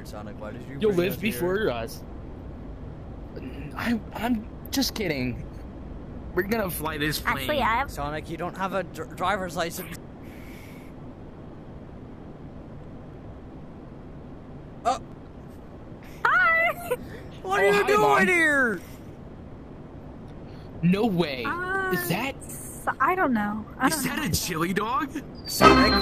Alright, Sonic, why did you You'll live before here? your eyes. I'm I'm just kidding. We're gonna fly this plane. Actually, I have. Sonic, you don't have a dr driver's license. Oh, Hi. what Oh, are you hi, doing Mom. here? No way. Uh, Is that I don't know. I is don't that a chili dog? Sonic!